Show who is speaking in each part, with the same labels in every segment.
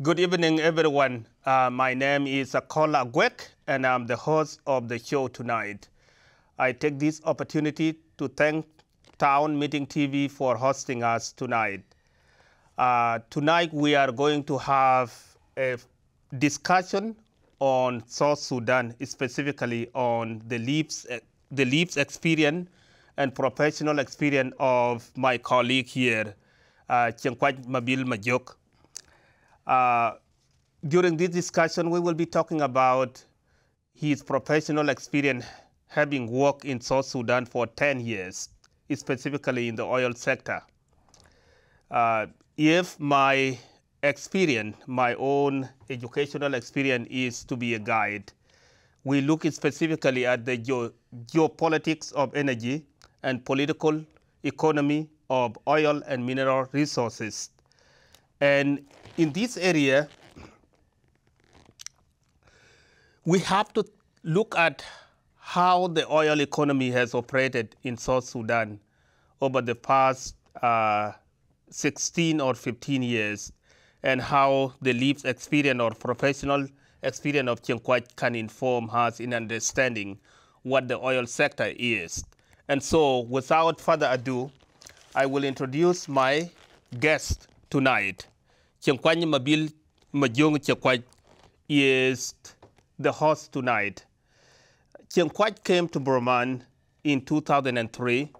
Speaker 1: Good evening, everyone. Uh, my name is Akol Aguek, and I'm the host of the show tonight. I take this opportunity to thank Town Meeting TV for hosting us tonight. Uh, tonight, we are going to have a discussion on South Sudan, specifically on the leaves, the leaves experience and professional experience of my colleague here, uh, Mabil Majok. Uh, during this discussion, we will be talking about his professional experience having worked in South Sudan for 10 years, specifically in the oil sector. Uh, if my experience, my own educational experience is to be a guide, we look specifically at the geo geopolitics of energy and political economy of oil and mineral resources. And in this area, we have to look at how the oil economy has operated in South Sudan over the past uh, 16 or 15 years and how the lived experience or professional experience of Chiengkuach can inform us in understanding what the oil sector is. And so, without further ado, I will introduce my guest tonight. Chiengkuach Mabil Majong is the host tonight. Chiengkuach came to Vermont in 2003,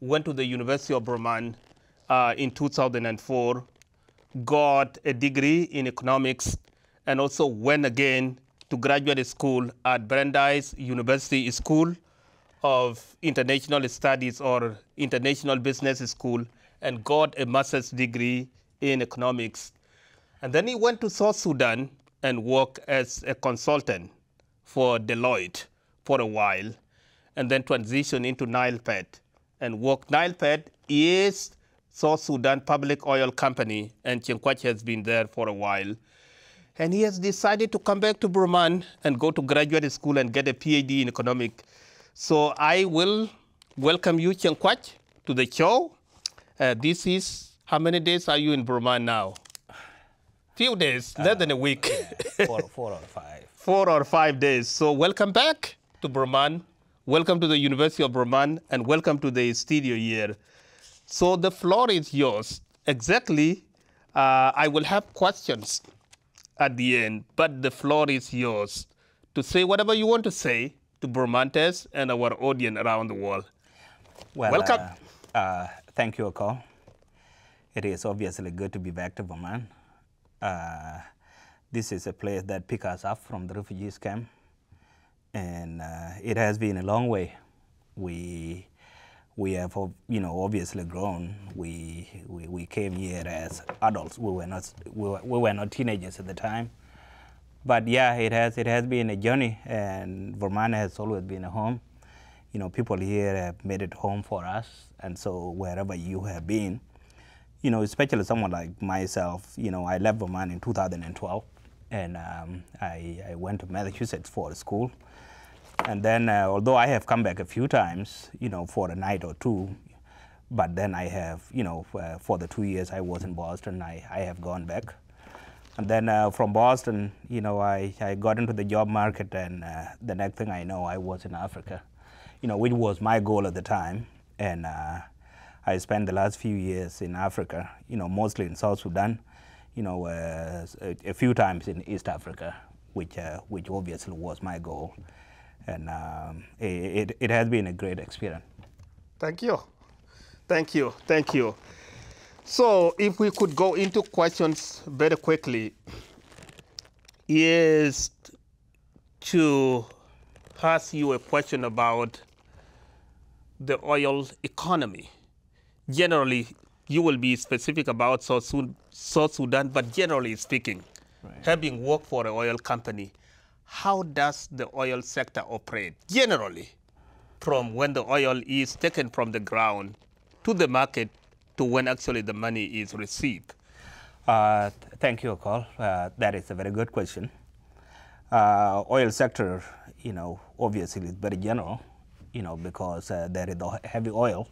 Speaker 1: went to the University of Vermont uh, in 2004, got a degree in economics, and also went again to graduate school at Brandeis University School of International Studies or International Business School and got a master's degree in economics. And then he went to South Sudan and worked as a consultant for Deloitte for a while, and then transitioned into NilePet and worked. NilePet is South Sudan Public Oil Company, and Chiengkuach has been there for a while. And he has decided to come back to Vermont and go to graduate school and get a PhD in economics so I will welcome you, Chiengkuach, to the show. Uh, this is, how many days are you in Vermont now? Few days, uh, less than a week.
Speaker 2: Yeah, four, four or five.
Speaker 1: four or five days. So welcome back to Vermont. Welcome to the University of Vermont and welcome to the studio here. So the floor is yours. Exactly, uh, I will have questions at the end, but the floor is yours to say whatever you want to say to Vermonters and our audience around the world.
Speaker 2: Well,
Speaker 1: Welcome.
Speaker 2: Uh, uh, thank you, Akol. It is obviously good to be back to Vermont. Uh, this is a place that picked us up from the refugees camp, and uh, it has been a long way. We we have, you know, obviously grown. We, we, we came here as adults. We were not we were, we were not teenagers at the time but yeah, it has it has been a journey, and Vermont has always been a home. You know, people here have made it home for us, and so wherever you have been, you know, especially someone like myself, you know, I left Vermont in 2012, and um, I, I went to Massachusetts for school. And then, uh, although I have come back a few times, you know, for a night or two, but then I have, you know, uh, for the two years I was in Boston, I, I have gone back. And then uh, from Boston, you know, I, I got into the job market, and uh, the next thing I know, I was in Africa, you know, which was my goal at the time. And uh, I spent the last few years in Africa, you know, mostly in South Sudan, you know, uh, a, few times in East Africa, which, uh, which obviously was my goal. And um, it, it has been a great experience.
Speaker 1: Thank you. Thank you. Thank you. So if we could go into questions very quickly, is to ask you a question about the oil economy. Generally, you will be specific about South, Sudan, but generally speaking, right. having worked for an oil company, how does the oil sector operate generally from when the oil is taken from the ground to the market to when actually the money is received?
Speaker 2: Uh, thank you, Akol. Uh, that is a very good question. Uh, oil sector, you know, obviously is very general, you know, because uh, there is the heavy oil,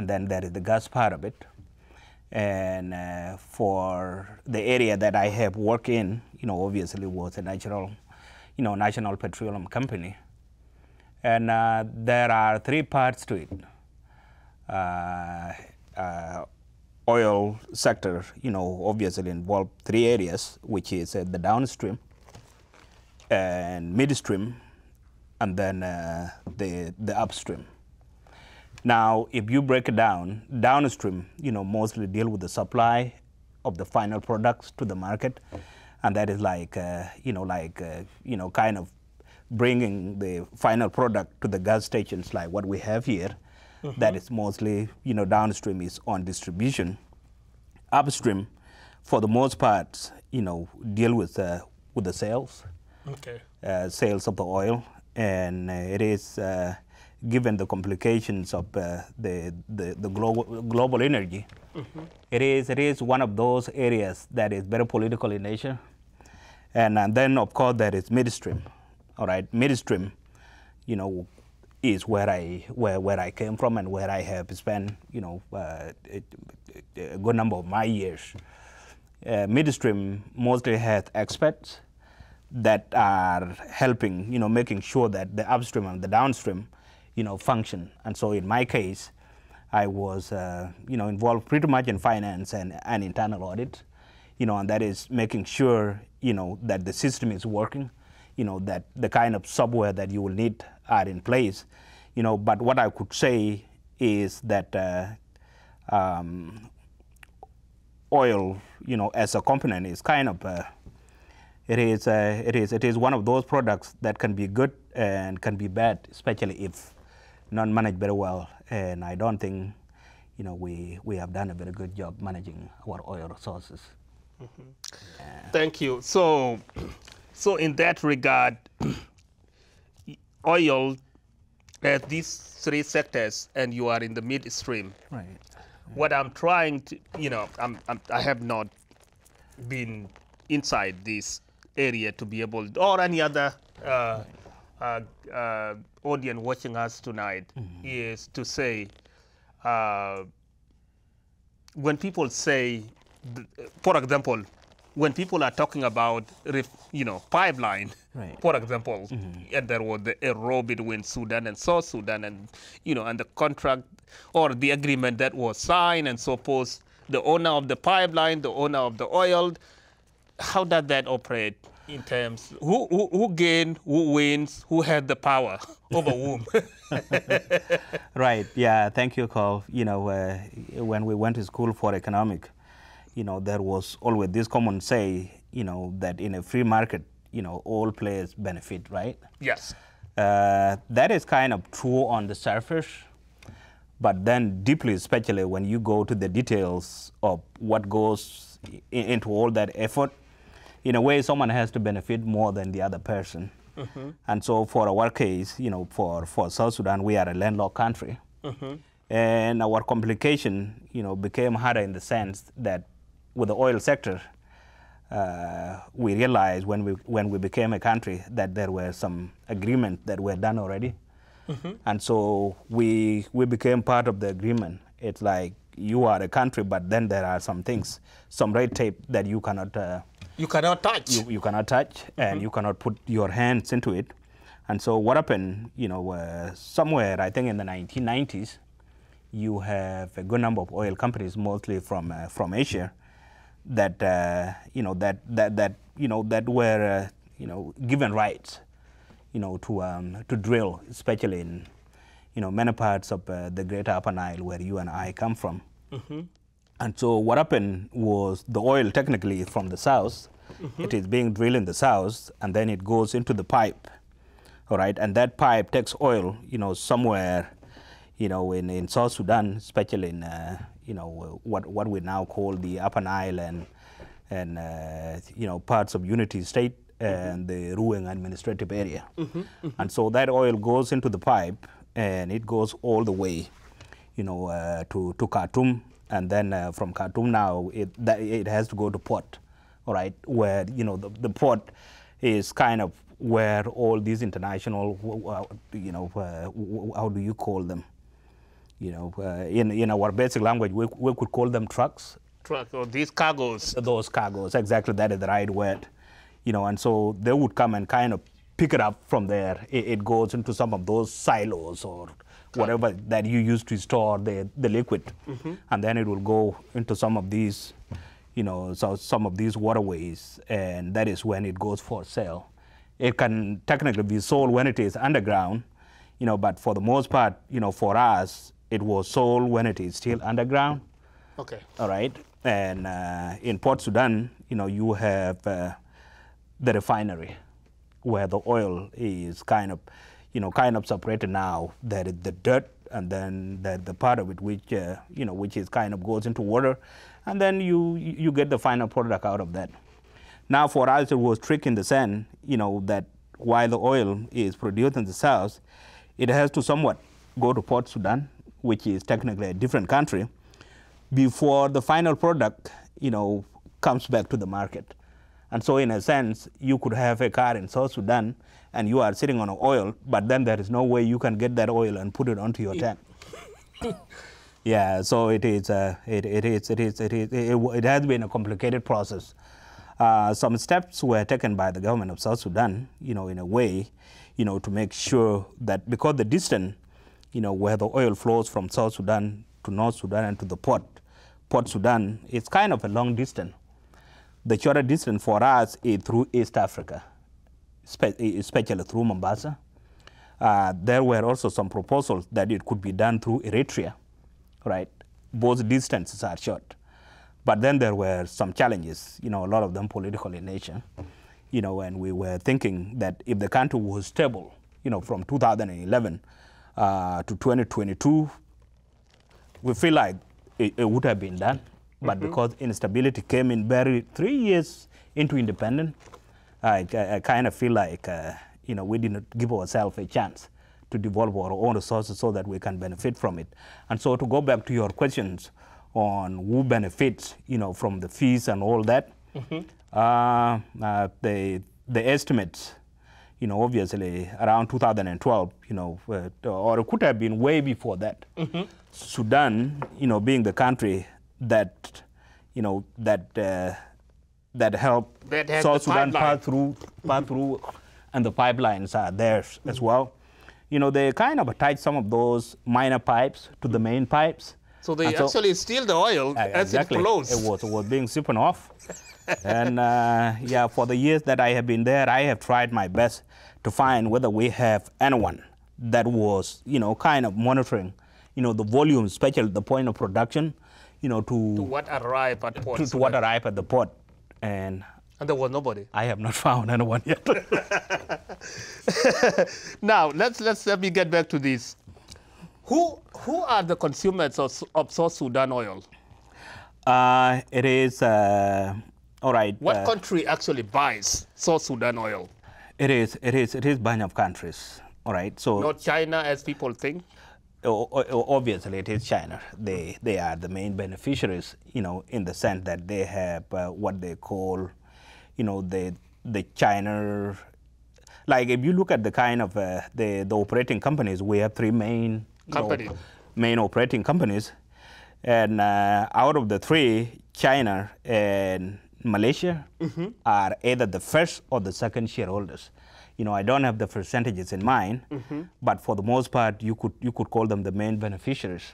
Speaker 2: and then there is the gas part of it. And uh, for the area that I have worked in, you know, obviously was a natural, you know, national petroleum company. And uh, there are three parts to it. Uh, uh, oil sector, you know, obviously involved three areas, which is uh, the downstream and midstream, and then uh, the the upstream. Now, if you break it down, downstream, you know, mostly deal with the supply of the final products to the market, and that is like, uh, you know, like, uh, you know, kind of bringing the final product to the gas stations like what we have here. That is mostly, you know, downstream is on distribution. Upstream, for the most part, you know, deal with uh, with the sales,
Speaker 1: Okay.
Speaker 2: uh, sales of the oil, and uh, it is uh, given the complications of uh, the the, the global global energy. it is it is one of those areas that is very political in nature, and, and then of course there is midstream. All right, midstream, you know, is where I where, where I came from and where I have spent you know uh, a, a good number of my years. Uh, midstream mostly has experts that are helping, you know, making sure that the upstream and the downstream, you know, function. And so in my case, I was, uh, you know, involved pretty much in finance and, and internal audit, you know, and that is making sure, you know, that the system is working, you know, that the kind of software that you will need are in place, you know. But what I could say is that uh, um, oil, you know, as a component is kind of uh, it is uh, it is it is one of those products that can be good and can be bad, especially if not managed very well. And I don't think, you know, we we have done a very good job managing our oil resources.
Speaker 1: Thank you. So, so in that regard, oil has these three sectors, and you are in the midstream.
Speaker 2: Right.
Speaker 1: What I'm trying to, you know, I'm, I'm, I have not been inside this area to be able, or any other uh, uh, uh, audience watching us tonight, is to say, uh, when people say, for example, when people are talking about, you know, pipeline,
Speaker 2: Right.
Speaker 1: for example, and there was the a row between Sudan and South Sudan, and you know, and the contract or the agreement that was signed, and so forth. The owner of the pipeline, the owner of the oil. How does that operate in terms who who, who gain, who wins, who had the power over whom?
Speaker 2: Right. Yeah. Thank you, Akol. You know, uh, when we went to school for economic, you know, there was always this common say, you know, that in a free market, you know, all players benefit, right?
Speaker 1: yes.
Speaker 2: Uh, that is kind of true on the surface, but then deeply, especially when you go to the details of what goes i- into all that effort, in a way, someone has to benefit more than the other person. And so, for our case, you know, for, for South Sudan, we are a landlocked country, and our complication, you know, became harder in the sense that with the oil sector, uh, we realized when we when we became a country that there were some agreements that were done already, and so we we became part of the agreement. It's like you are a country, but then there are some things, some red tape that you cannot uh,
Speaker 1: You cannot touch.
Speaker 2: you, you cannot touch and you cannot put your hands into it. And so what happened, you know, uh, somewhere I think in the 1990s, you have a good number of oil companies, mostly from uh, from Asia, that uh, you know that that that you know that were uh, you know given rights, you know, to um, to drill, especially in you know many parts of uh, the Greater Upper Nile where you and I come from. And so what happened was the oil technically is from the south. It is being drilled in the south, and then it goes into the pipe. All right, and that pipe takes oil, you know, somewhere, you know, in, in South Sudan, especially in, uh, you know, what what we now call the Upper Nile and and uh, you know parts of Unity State and the Ruweng administrative area. And so that oil goes into the pipe, and it goes all the way, you know, uh, to to Khartoum, and then uh, from Khartoum now it that, it has to go to port, all right, where you know the, the port is kind of where all these international, w- you know, uh, how do you call them? You know, uh, in, in our basic language, we, we could call them trucks.
Speaker 1: Truck or these cargoes.
Speaker 2: Those cargoes, exactly, that is the right word. You know, and so they would come and kind of pick it up from there. It, it goes into some of those silos or whatever that you use to store the, the liquid. And then it will go into some of these, you know, so some of these waterways, and that is when it goes for sale. It can technically be sold when it is underground, you know, but for the most part, you know, for us, it was sold when it is still underground.
Speaker 1: Okay.
Speaker 2: All right. And uh, in Port Sudan, you know, you have uh, the refinery where the oil is kind of, you know, kind of separated now. There is the dirt, and then the, the part of it which, uh, you know, which is kind of goes into water, and then you you get the final product out of that. Now, for us, it was trick in the sense, you know, that while the oil is produced in the south, it has to somewhat go to Port Sudan, which is technically a different country, before the final product, you know, comes back to the market. And so, in a sense, you could have a car in South Sudan and you are sitting on oil, but then there is no way you can get that oil and put it onto your tank. yeah, so it is, uh, it, it is, it is, it is, it, it has been a complicated process. Uh, some steps were taken by the government of South Sudan, you know, in a way, you know, to make sure that because the distance, you know, where the oil flows from South Sudan to North Sudan and to the port, Port Sudan, it's kind of a long distance. The shorter distance for us is through East Africa, especially through Mombasa. Uh, there were also some proposals that it could be done through Eritrea, right? Both distances are short. But then there were some challenges, you know, a lot of them political in nature, you know, and we were thinking that if the country was stable, you know, from 2011 uh, to 2022, we feel like it, it would have been done. But because instability came in very three years into independence, I, I, I kind of feel like, uh, you know, we didn't give ourselves a chance to develop our own resources so that we can benefit from it. And so to go back to your questions on who benefits, you know, from the fees and all that, uh, uh, the, the estimates, you know, obviously around 2012, you know, uh, or it could have been way before that. Sudan, you know, being the country that, you know, that uh, that helped
Speaker 1: That
Speaker 2: South Sudan
Speaker 1: pipeline.
Speaker 2: pass through, pass through, and the pipelines are there as well. You know, they kind of attach some of those minor pipes to the main pipes.
Speaker 1: So they
Speaker 2: And so-
Speaker 1: actually steal the oil
Speaker 2: uh,
Speaker 1: as
Speaker 2: exactly.
Speaker 1: it flows.
Speaker 2: It was, it was being siphoned off. and uh, yeah, for the years that I have been there, I have tried my best to find whether we have anyone that was, you know, kind of monitoring, you know, the volume, especially the point of production, you know, to,
Speaker 1: to what arrived at port.
Speaker 2: to, to what arrive at the port. And
Speaker 1: and there was nobody.
Speaker 2: I have not found anyone yet.
Speaker 1: Now let's let's let me get back to this. Who who are the consumers of, of South Sudan oil?
Speaker 2: uh, it is, uh, all right.
Speaker 1: What
Speaker 2: uh,
Speaker 1: country actually buys South Sudan oil?
Speaker 2: it is, it is, it is bunch of countries. All right. So
Speaker 1: Not China, as people think.
Speaker 2: Obviously it is China. They they are the main beneficiaries, you know, in the sense that they have uh, what they call, you know, the the China. Like if you look at the kind of uh, the the operating companies, we have three main you know,
Speaker 1: Companies.
Speaker 2: main operating companies, and uh, out of the three, China and Malaysia are either the first or the second shareholders. You know, I don't have the percentages in mind, but for the most part, you could you could call them the main beneficiaries.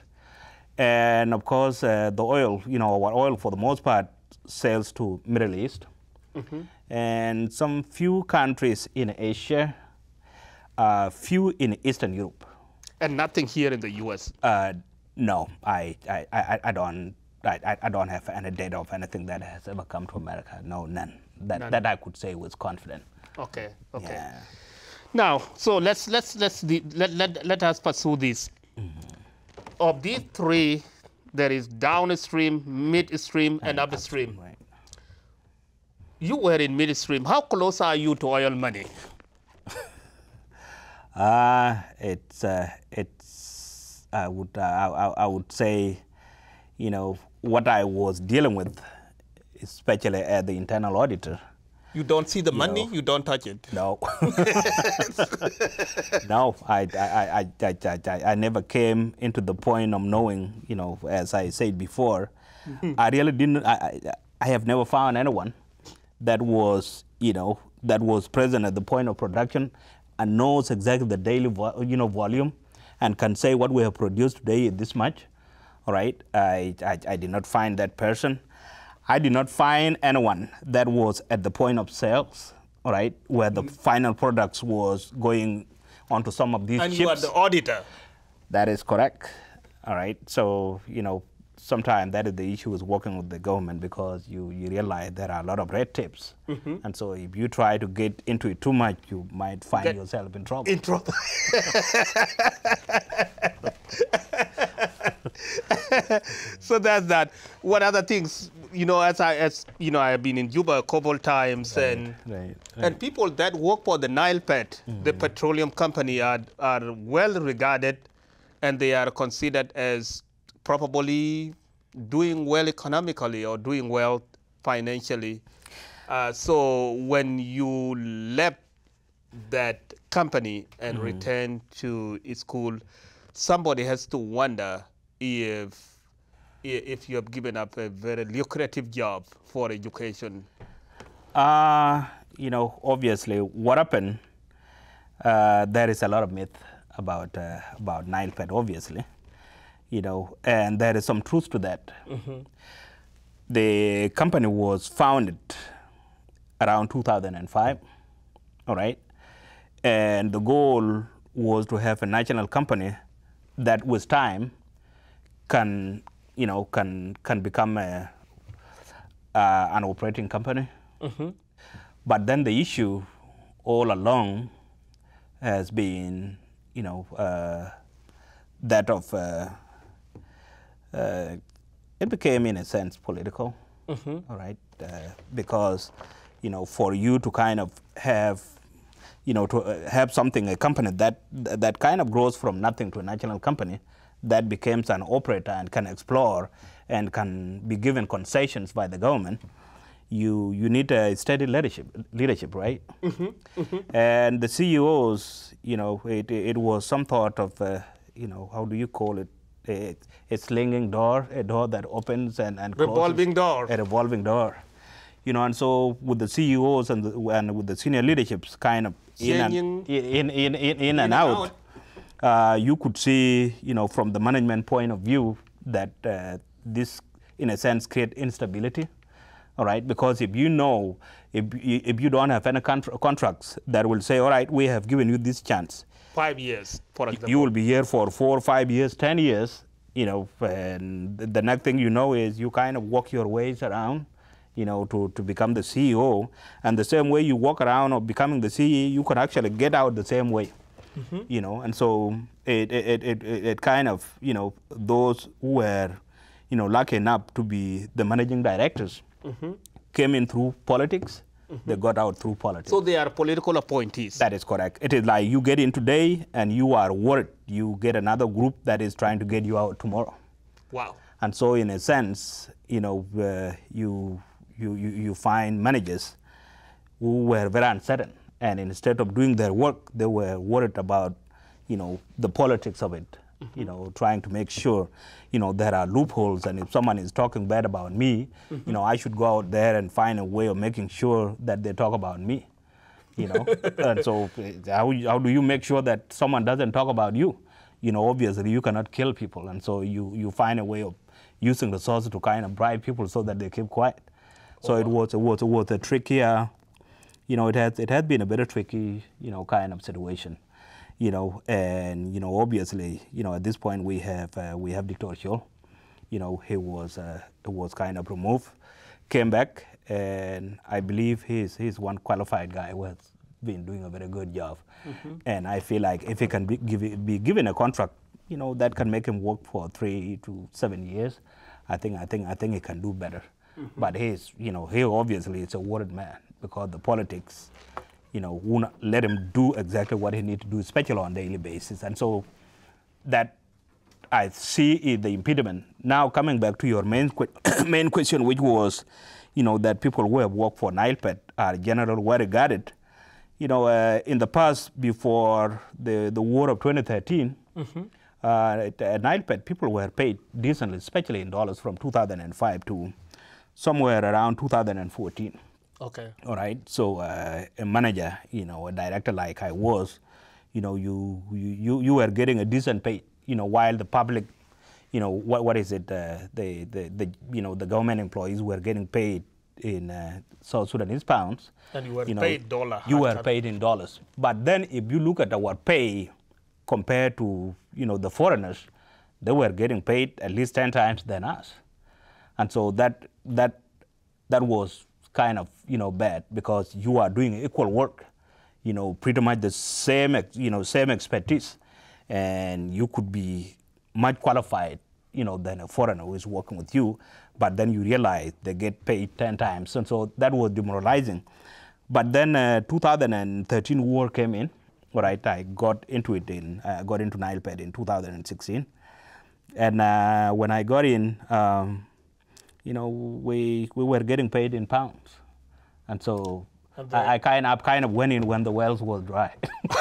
Speaker 2: And of course, uh, the oil, you know, our oil for the most part sells to Middle East and some few countries in Asia, uh, few in Eastern Europe.
Speaker 1: And nothing here in the U.S.
Speaker 2: Uh, no, I, I, I, I don't. I, I- I don't have any data of anything that has ever come to America. No, none. That, that I could say with confidence.
Speaker 1: Okay. Okay.
Speaker 2: Yeah.
Speaker 1: Now, so let's let's let's the, let, let let us pursue this. Of these three, there is downstream, midstream, and upstream.
Speaker 2: Right.
Speaker 1: You were in midstream. How close are you to oil money?
Speaker 2: Uh, it's uh, it's I would uh, I, I- I would say, you know, what I was dealing with, especially as the internal auditor.
Speaker 1: You don't see the money, you don't touch it.
Speaker 2: No. no, I, I, I, I, I, I, never came into the point of knowing, you know, as I said before, I really didn't, I, I, I have never found anyone that was, you know, that was present at the point of production and knows exactly the daily, vo- you know, volume and can say what we have produced today is this much. All right, I, I, I did not find that person. I did not find anyone that was at the point of sales, all right, where the final products was going onto some of these
Speaker 1: And
Speaker 2: chips.
Speaker 1: you are the auditor.
Speaker 2: That is correct. All right. So, you know, sometimes that is the issue with working with the government because you, you realize there are a lot of red tapes. Mm-hmm. And so if you try to get into it too much, you might find
Speaker 1: Get
Speaker 2: yourself in trouble.
Speaker 1: In trouble. so that's that. What other things, you know, as I, as you know, I have been in Juba a couple times, and
Speaker 2: right,
Speaker 1: and people that work for the Nile Pet, the petroleum company, are are well regarded, and they are considered as probably doing well economically or doing well financially. Uh, so when you left that company and returned to school, somebody has to wonder if if you have given up a very lucrative job for education.
Speaker 2: Uh, you know, obviously, what happened, uh, there is a lot of myth about, uh, about Nile Pet, obviously. You know, and there is some truth to that. The company was founded around 2005, all right? And the goal was to have a national company that with time can, you know, can, can become a, uh, an operating company. But then the issue all along has been, you know, uh, that of, uh, uh, it became in a sense political, all right, uh, because, you know, for you to kind of have, you know, to have something, a company that that kind of grows from nothing to a national company, that becomes an operator and can explore and can be given concessions by the government, you you need a steady leadership, leadership, right? And the CEOs, you know, it it was some thought of, uh, you know, how do you call it? A, a slinging door, a door that opens and and closes.
Speaker 1: Revolving door.
Speaker 2: A revolving door. You know, and so with the CEOs and the, and with the senior leaderships, kind of in and in in in, in,
Speaker 1: in
Speaker 2: and out, uh, you could see, you know, from the management point of view, that uh, this, in a sense, create instability. All right, because if you know, if you, if you don't have any contra- contracts that will say, all right, we have given you this chance,
Speaker 1: five years, for example.
Speaker 2: you will be here for four, five years, ten years, you know, and the next thing you know is you kind of walk your ways around, you know, to, to become the CEO. And the same way you walk around or becoming the CEO, you can actually get out the same way, Mm-hmm. you know. And so it, it, it, it, it kind of, you know, those who were, you know, lucky enough to be the managing directors mm-hmm. came in through politics, mm-hmm. they got out through politics.
Speaker 1: so they are political appointees.
Speaker 2: That is correct. It is like you get in today and you are worried. You get another group that is trying to get you out tomorrow.
Speaker 1: wow.
Speaker 2: And so, in a sense, you know, uh, you, you, you, you find managers who were very uncertain. And instead of doing their work, they were worried about, you know, the politics of it. You know, trying to make sure, you know, there are loopholes, and if someone is talking bad about me, you know, I should go out there and find a way of making sure that they talk about me you know. And so how, how do you make sure that someone doesn't talk about you? You know obviously you cannot kill people. And so you you find a way of using resources to kind of bribe people so that they keep quiet. So oh, it was it was it was a trickier you know it has it has been a very tricky you know kind of situation you know and you know obviously you know at this point we have uh, we have Dr. Scholl you know he was uh, he was kind of removed came back and I believe he's he's one qualified guy who has been doing a very good job. And I feel like if he can be, give, be given a contract you know that can make him work for three to seven years I think I think I think he can do better. But he's you know he obviously is a worried man because the politics you know won't let him do exactly what he needs to do especially on a daily basis and so that I see is the impediment. Now coming back to your main que- main question, which was, you know, that people who have worked for NILPET are generally well regarded. You know, uh, in the past, before the, the war of 2013, mm-hmm. uh, at, at NILPET, people were paid decently, especially in dollars, from 2005 to somewhere around 2014.
Speaker 1: Okay.
Speaker 2: All right. So uh, a manager, you know, a director like I was, you know, you you you were getting a decent pay, you know, while the public, you know, what what is it? Uh, the, the the you know the government employees were getting paid in uh, South Sudanese pounds.
Speaker 1: And you were
Speaker 2: you know,
Speaker 1: paid dollar.
Speaker 2: You were paid in dollars. But then if you look at our pay compared to you know the foreigners, they were getting paid at least ten times than us, and so that that that was kind of you know bad because you are doing equal work, you know, pretty much the same you know same expertise, and you could be much qualified you know than a foreigner who is working with you, but then you realize they get paid ten times, and so that was demoralizing. But then uh, 2013 war came in, right? I got into it in uh, got into NILPET in 2016, and uh, when I got in. Um, you know, we, we were getting paid in pounds. And so I, I, kind of kind of went in when the wells were dry.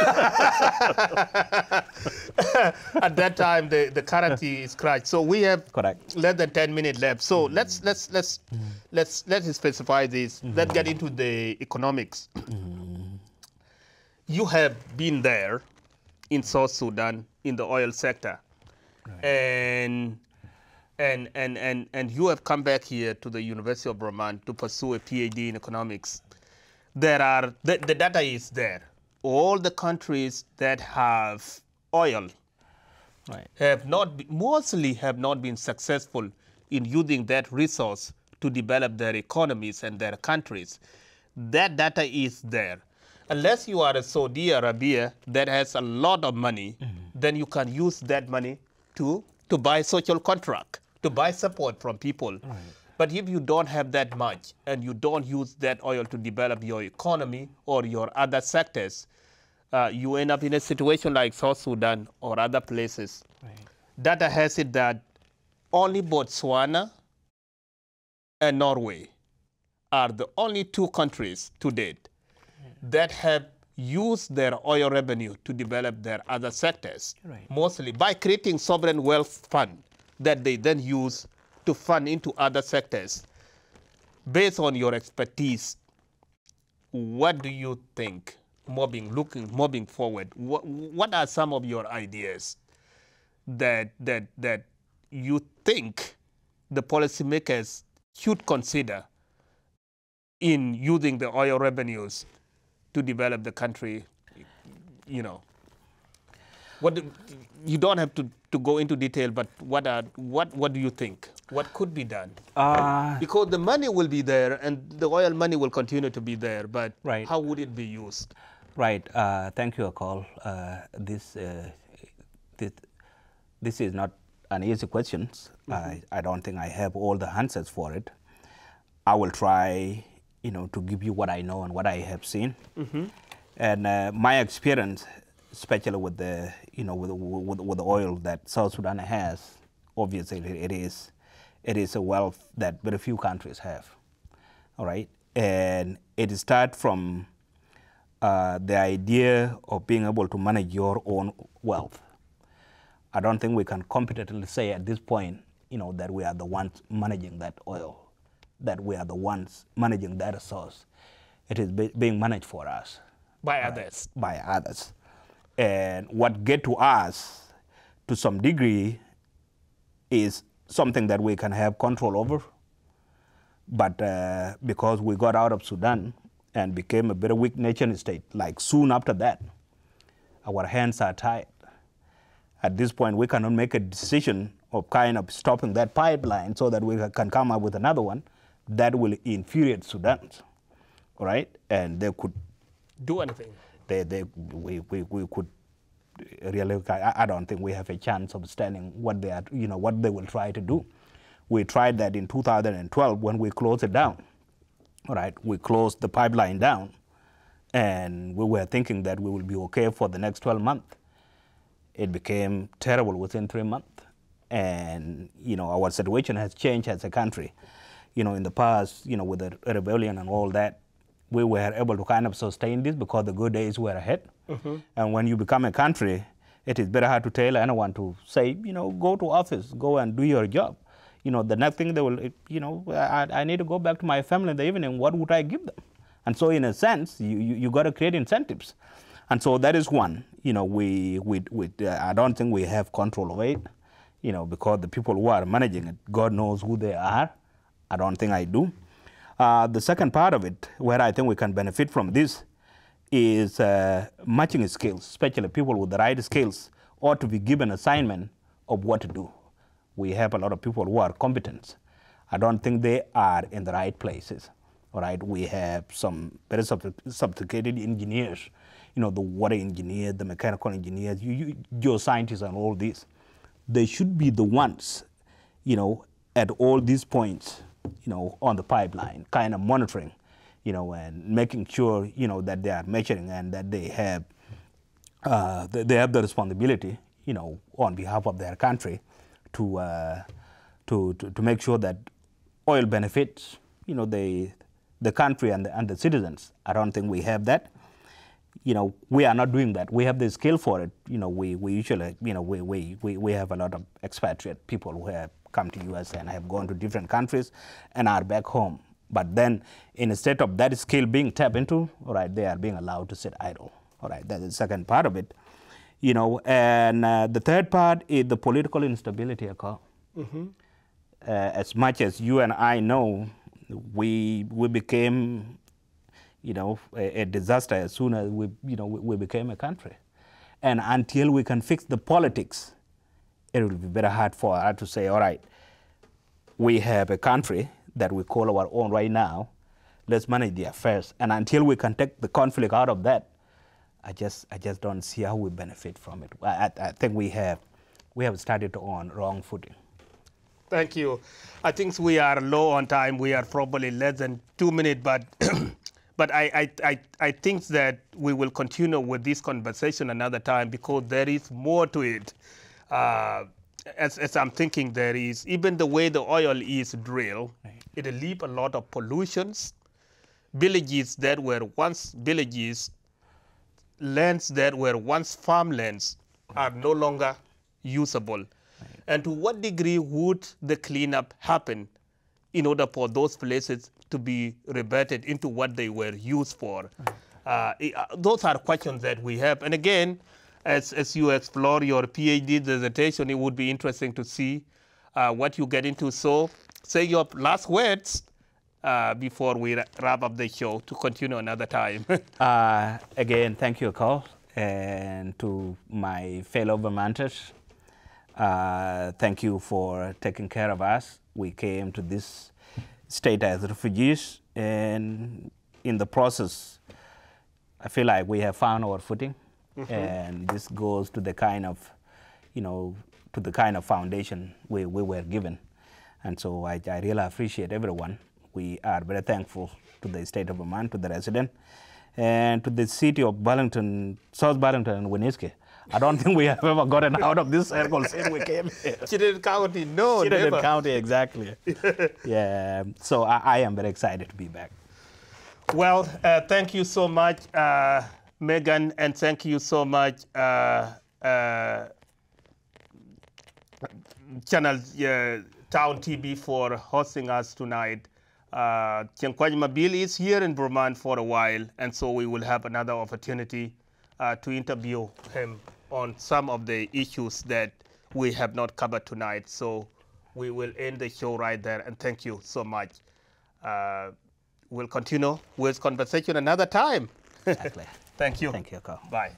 Speaker 1: At that time, the, the currency is crashed. So we have
Speaker 2: Correct.
Speaker 1: less than 10 minutes left. So mm -hmm. let's let's let's mm -hmm. let's let's specify this. Mm -hmm. Let's get into the economics. You have been there in South Sudan in the oil sector, right. and and, and, and, and you have come back here to the University of Vermont to pursue a PhD in economics. There are, the, the data is there. All the countries that have oil right. have not, mostly have not been successful in using that resource to develop their economies and their countries. That data is there. Unless you are a Saudi Arabia that has a lot of money, mm -hmm. then you can use that money to, to buy social contract to buy support from people. Right. But if you don't have that much and you don't use that oil to develop your economy or your other sectors, uh, you end up in a situation like South Sudan or other places. Right. Data has it that only Botswana and Norway are the only two countries to date that have used their oil revenue to develop their other sectors, right. mostly by creating sovereign wealth fund that they then use to fund into other sectors. Based on your expertise, what do you think, moving, looking, moving forward, what, what are some of your ideas that, that, that you think the policymakers should consider in using the oil revenues to develop the country, you know? What do, you don't have to, to go into detail, but what are what what do you think? What could be done? Uh, because the money will be there, and the oil money will continue to be there. But right. how would it be used?
Speaker 2: Right. Uh, thank you, Akol. Uh, this, uh, this this is not an easy question. Mm -hmm. I, I don't think I have all the answers for it. I will try, you know, to give you what I know and what I have seen. Mm -hmm. And uh, my experience especially with the you know with, with, with the oil that South Sudan has, obviously it is it is a wealth that very few countries have. All right, and it starts from uh, the idea of being able to manage your own wealth. I don't think we can competently say at this point, you know, that we are the ones managing that oil, that we are the ones managing that resource. It is be being managed for us.
Speaker 1: By right? others.
Speaker 2: By others. And what get to us to some degree is something that we can have control over. But uh, because we got out of Sudan and became a very weak nation state, like soon after that, our hands are tied. At this point, we cannot make a decision of kind of stopping that pipeline so that we can come up with another one that will infuriate Sudan, right? And they could
Speaker 1: do anything
Speaker 2: they, they, we, we, we could really, I, I don't think we have a chance of standing what they are, you know, what they will try to do. We tried that in 2012 when we closed it down. Right, we closed the pipeline down, and we were thinking that we will be okay for the next 12 months. It became terrible within three months, and you know our situation has changed as a country. you know, in the past, you know, with the rebellion and all that, we were able to kind of sustain this because the good days were ahead. Mm-hmm. And when you become a country, it is very hard to tell anyone to say, you know, go to office, go and do your job. You know, the next thing they will, you know, I, I need to go back to my family in the evening. What would I give them? And so, in a sense, you, you, you got to create incentives. And so that is one. You know, we, we, we uh, I don't think we have control of it, you know, because the people who are managing it, God knows who they are. I don't think I do. Uh, the second part of it, where I think we can benefit from this, is uh, matching skills, especially people with the right skills, ought to be given assignment of what to do. We have a lot of people who are competent. I don't think they are in the right places. All right, we have some very sophisticated engineers, you know, the water engineers, the mechanical engineers, you, you, geoscientists, and all this. They should be the ones, you know, at all these points you know, on the pipeline, kind of monitoring, you know, and making sure, you know, that they are measuring and that they have, uh, they have the responsibility, you know, on behalf of their country to, uh, to, to, to, make sure that oil benefits, you know, the, the country and the, and the citizens. I don't think we have that. You know, we are not doing that. We have the skill for it. You know, we, we usually, you know, we, we, we, we have a lot of expatriate people who have come to US and have gone to different countries and are back home. But then in instead of that skill being tapped into, all right, they are being allowed to sit idle. All right, that's the second part of it. You know, and uh, the third part is the political instability occur. Mm -hmm. uh, as much as you and I know, we we became, you know, a, a disaster as soon as we, you know, we, we became a country, and until we can fix the politics, it will be very hard for us to say, all right, we have a country that we call our own right now. Let's manage the affairs. And until we can take the conflict out of that, I just, I just don't see how we benefit from it. I, I think we have, we have started on wrong footing.
Speaker 1: Thank you. I think we are low on time. We are probably less than two minutes, but but I, I, I, I think that we will continue with this conversation another time because there is more to it uh, as, as, I'm thinking, there is even the way the oil is drilled, right. it leave a lot of pollutions. Villages that were once villages, lands that were once farmlands, are no longer usable. Right. And to what degree would the cleanup happen in order for those places to be reverted into what they were used for? Right. Uh, uh, those are questions that we have. And again, as, as you explore your PhD dissertation, it would be interesting to see uh, what you get into. So say your last words uh, before we wrap up the show to continue another time.
Speaker 2: uh, again, thank you, Akol, and to my fellow Vermonters. Uh, thank you for taking care of us. We came to this state as refugees, and in the process, I feel like we have found our footing. Mm-hmm. And this goes to the kind of, you know, to the kind of foundation we, we were given. And so I, I really appreciate everyone. We are very thankful to the state of Vermont, to the resident, and to the city of Burlington, South Burlington and Winooski. I don't think we have ever gotten out of this circle since we came here.
Speaker 1: Chittenden County, no,
Speaker 2: Chittenden
Speaker 1: never.
Speaker 2: County, exactly. yeah, so I, I, am very excited to be back.
Speaker 1: Well, uh, thank you so much. Uh, Megan, and thank you so much, uh, uh, Channel uh, Town TV for hosting us tonight. Uh, Mabil is here in Vermont for a while, and so we will have another opportunity uh, to interview him on some of the issues that we have not covered tonight. So we will end the show right there, and thank you so much. Uh, we'll continue with conversation another time.
Speaker 2: Exactly.
Speaker 1: Thank you.
Speaker 2: Thank you, Akol.
Speaker 1: Bye.